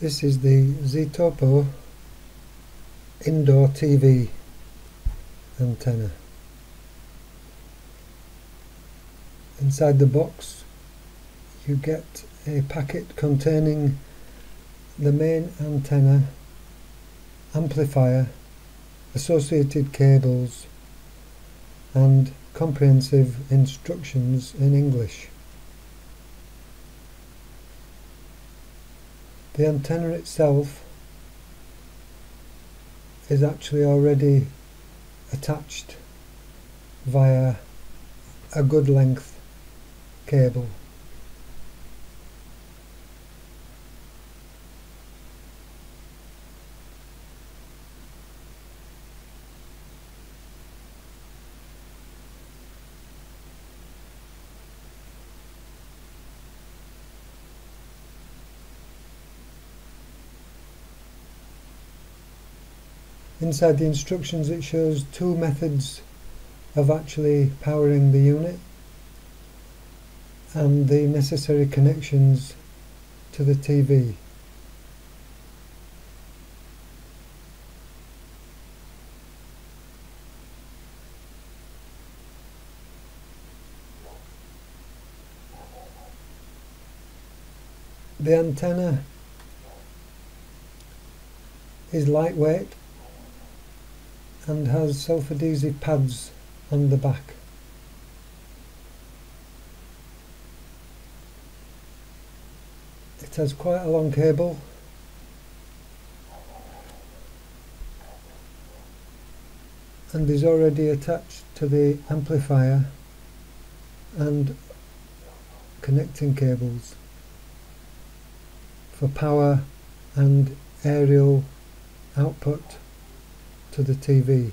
This is the Ztopo indoor TV antenna. Inside the box you get a packet containing the main antenna, amplifier, associated cables and comprehensive instructions in English. The antenna itself is actually already attached via a good length cable. Inside the instructions it shows two methods of actually powering the unit and the necessary connections to the TV. The antenna is lightweight and has self-adhesive pads on the back. It has quite a long cable and is already attached to the amplifier and connecting cables for power and aerial output to the TV.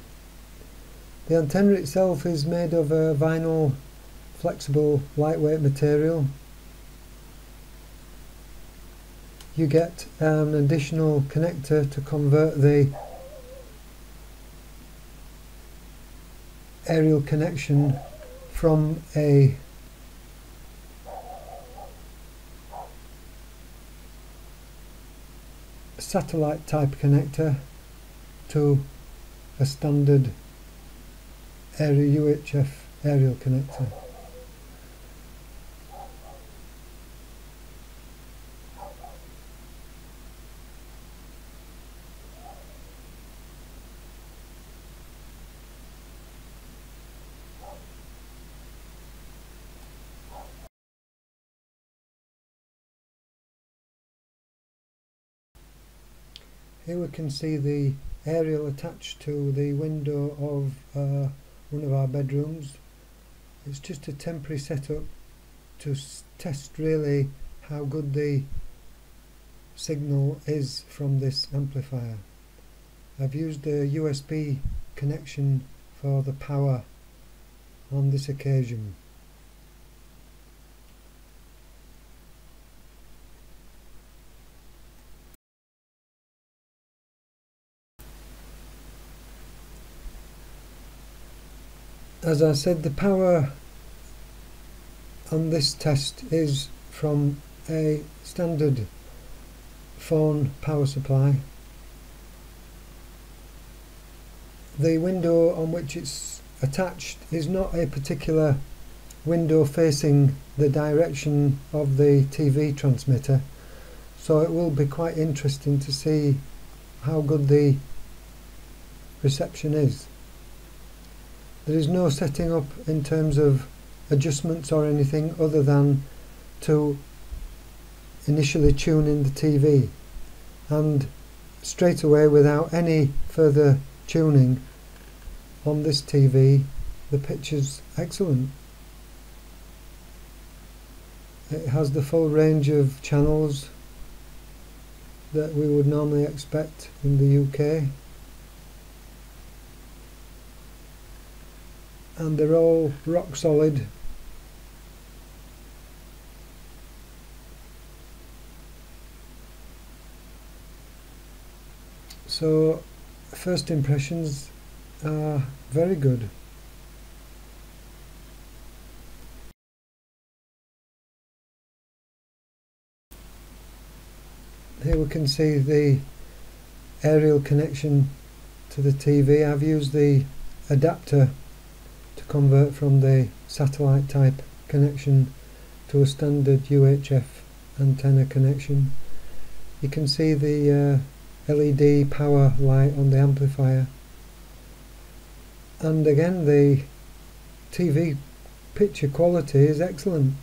The antenna itself is made of a vinyl flexible lightweight material. You get um, an additional connector to convert the aerial connection from a satellite type connector to a standard area UHF aerial connector. Here we can see the aerial attached to the window of uh, one of our bedrooms. It's just a temporary setup to test really how good the signal is from this amplifier. I've used a USB connection for the power on this occasion. As I said the power on this test is from a standard phone power supply. The window on which it's attached is not a particular window facing the direction of the TV transmitter so it will be quite interesting to see how good the reception is there is no setting up in terms of adjustments or anything other than to initially tune in the TV and straight away without any further tuning on this TV the picture's excellent. It has the full range of channels that we would normally expect in the UK and they're all rock solid so first impressions are very good here we can see the aerial connection to the TV. I've used the adapter convert from the satellite type connection to a standard UHF antenna connection. You can see the uh, LED power light on the amplifier and again the TV picture quality is excellent.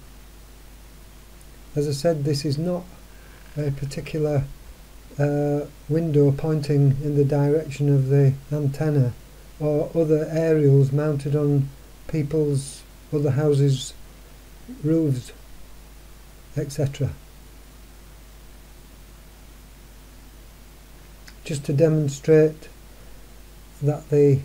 As I said this is not a particular uh, window pointing in the direction of the antenna or other aerials mounted on people's other houses roofs etc just to demonstrate that the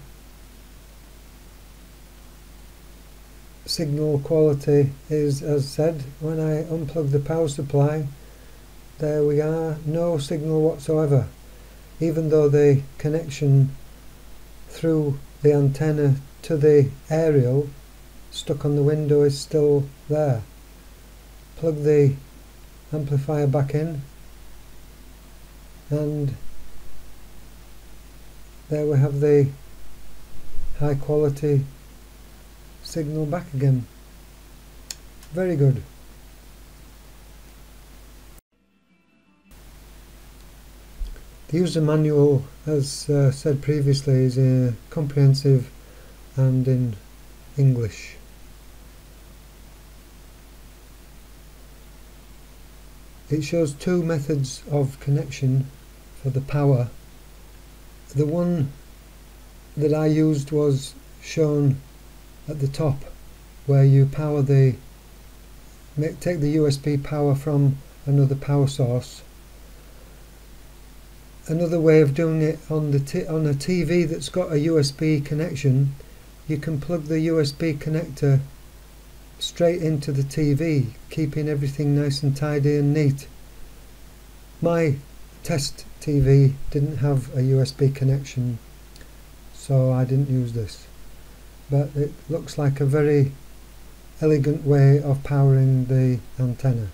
signal quality is as said when I unplug the power supply there we are no signal whatsoever. Even though the connection through the antenna to the aerial stuck on the window is still there plug the amplifier back in and there we have the high quality signal back again. Very good. The user manual, as uh, said previously, is uh, comprehensive and in English. It shows two methods of connection for the power. The one that I used was shown at the top where you power the take the USB power from another power source another way of doing it on the on a TV that's got a USB connection you can plug the USB connector straight into the TV keeping everything nice and tidy and neat my test TV didn't have a USB connection so I didn't use this but it looks like a very elegant way of powering the antenna.